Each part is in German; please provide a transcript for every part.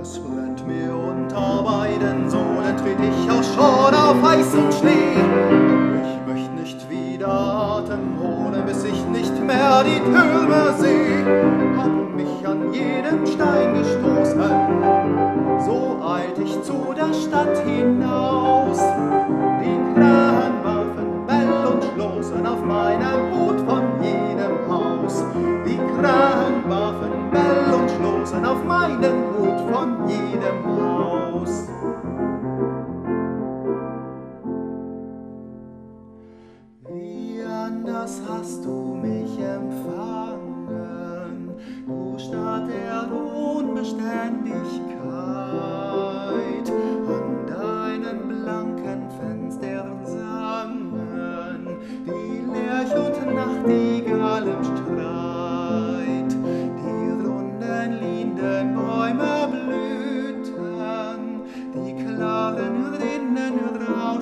Es brennt mir unter beiden Sohlen, tritt ich auch schon auf heißen Schnee. Ich möchte nicht wieder Atem holen, bis ich nicht mehr die Türme sehe. Hab mich an jedem Stein geschrieben. Meinen Hut von jedem Haus. Wie anders hast du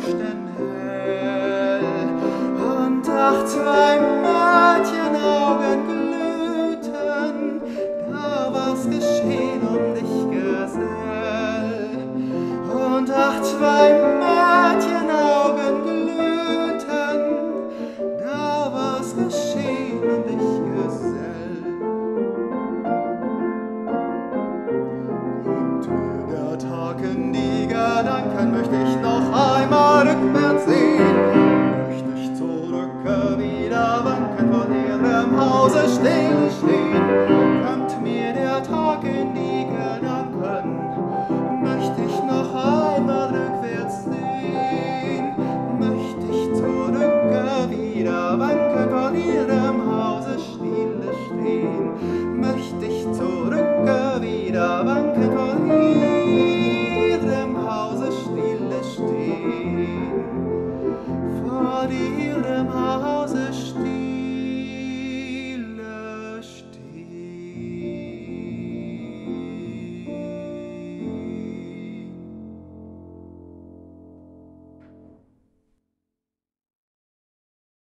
rauschten hell. Und ach, zwei Mädchenaugen glühten, da war's geschehen um dich, Gesell. Und ach, zwei Mädchenaugen glühten, da war's geschehen um dich, Gesell. Kommt mir der Tag in die Gedanken, möchte